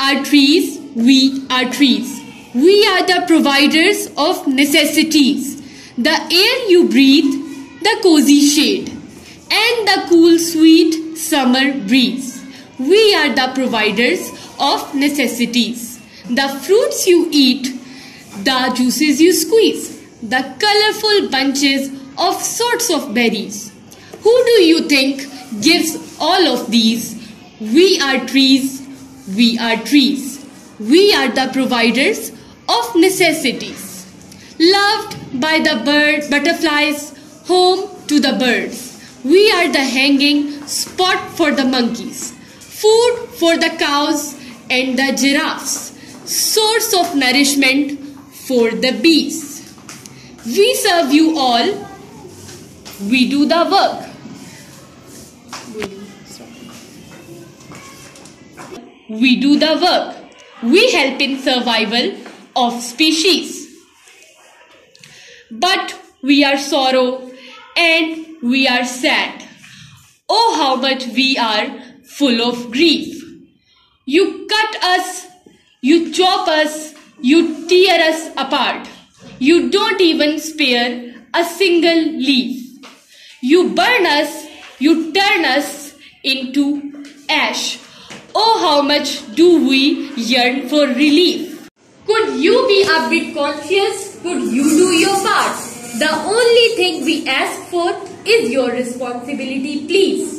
are trees, we are trees. We are the providers of necessities. The air you breathe, the cozy shade, and the cool sweet summer breeze. We are the providers of necessities. The fruits you eat, the juices you squeeze, the colorful bunches of sorts of berries. Who do you think gives all of these? We are trees, we are trees. We are the providers of necessities. Loved by the bird, butterflies, home to the birds. We are the hanging spot for the monkeys, food for the cows and the giraffes, source of nourishment for the bees. We serve you all, we do the work. We do the work. We help in survival of species. But we are sorrow and we are sad. Oh, how much we are full of grief. You cut us, you chop us, you tear us apart. You don't even spare a single leaf. You burn us, you turn us into ash. Oh, how much do we yearn for relief? Could you be a bit conscious? Could you do your part? The only thing we ask for is your responsibility, please.